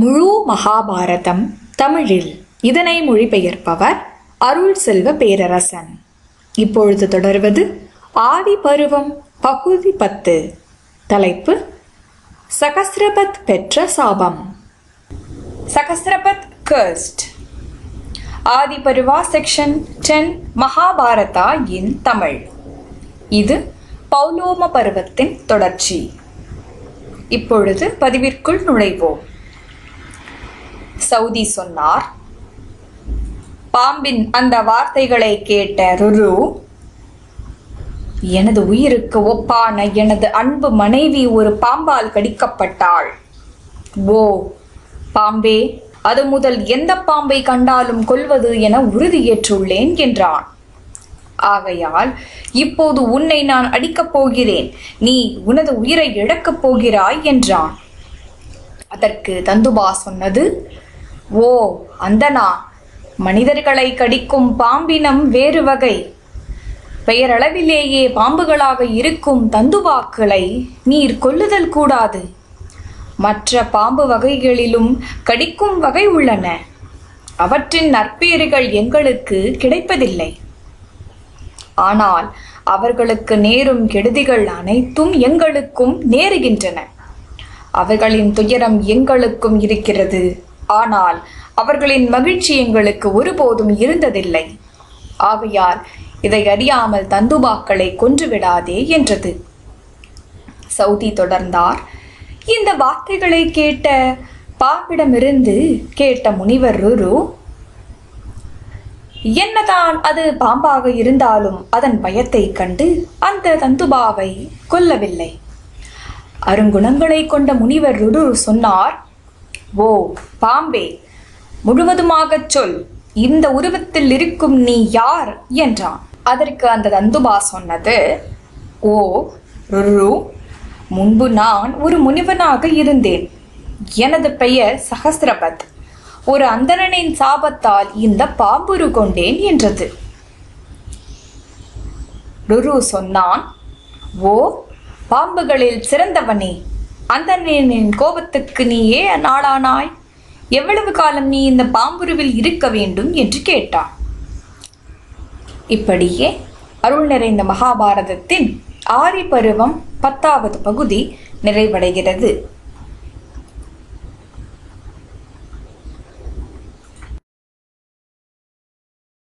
முழு மகாபாரதம் தமிழில். இதனை மொழிபெயர்ப்பவர் அருள் செல்வ பேரரசன். இப்பொழுது தொடர்வது ஆதி பருவம் பகுதி பத்து. தலைப்பு சகஸ்ரபத் பெற்ற சாபம். Sahasrapat cursed. Adi Parva section ten Mahabharata in Tamil. இது பௌலோம பருவத்தின் தொடர்ச்சி. இப்பொழுது பதிவிற்குள் நுழைவோம். சவுதி சொன்னார். பாம்பின் அந்த வார்த்தைகளை கேட்ட ருரு எனது உயிருக்கு ஒப்பான எனது அன்பு மனைவி ஒரு பாம்பால் கடிக்கப்பட்டாள். ஓ பாம்பே அது முதல் எந்த பாம்பை கண்டாலும் கொல்வது என உறுதியேற்றுள்ளேன் என்றான். ஆகையால் இப்போது உன்னை நான் அடிக்கப் போகிறேன். நீ உனது உயிரை இழக்கப் போகிறாய் என்றான். அதற்கு தந்துபா சொன்னது ஓ அந்தனா மனிதர்களை கடிக்கும் பாம்பினம் வேறு வகை. பெயரளவிலேயே பாம்புகளாக இருக்கும் தந்துபாக்களை நீர் கொல்லுதல் கூடாது. மற்ற பாம்பு வகைகளிலும் கடிக்கும் வகை உள்ளன. அவற்றின் நற்பேறுகள் எங்களுக்கு கிடைப்பதில்லை. ஆனால் அவர்களுக்கு நேரும் கெடுதிகள் அனைத்தும் எங்களுக்கும் நேருகின்றன. அவர்களின் துயரம் எங்களுக்கும் இருக்கிறது. ஆனால் அவர்களின் மகிழ்ச்சி எங்களுக்கு ஒருபோதும் இருந்ததில்லை. ஆகையால் இதை அறியாமல் தந்துபாக்களை கொன்றுவிடாதே என்றது. சவுதி தொடர்ந்தார். இந்த வார்த்தைகளை கேட்ட பாம்பிடமிருந்து கேட்ட முனிவர் ருரு என்னதான் அது பாம்பாக இருந்தாலும் அதன் பயத்தை கண்டு அந்த தந்துபாவை கொல்லவில்லை. அருங்குணங்களை கொண்ட முனிவர் ருரு சொன்னார் ஓ பாம்பே. முழுவதுமாகச் சொல் இந்த உருவத்தில் இருக்கும் நீ யார்? என்றான். அதற்கு அந்த தந்துபா சொன்னது ஓ ரு முன்பு நான் ஒரு முனிவனாக இருந்தேன். எனது பெயர் சகஸ்ரபத். ஒரு அந்தரனின் சாபத்தால் இந்த பாம்புரு கொண்டேன் என்றது. ருரு சொன்னான் ஓ பாம்புகளில் சிறந்தவனே. அந்தணனின் கோபத்துக்கு நீ ஏன் நாளானாய். எவ்வளவு காலம் நீ இந்த பாம்புருவில் இருக்க வேண்டும் என்று கேட்டான் இப்படியே அருள் நிறைந்த மகாபாரதத்தின் ஆரி பருவம் பத்தாவது பகுதி நிறைவடைகிறது.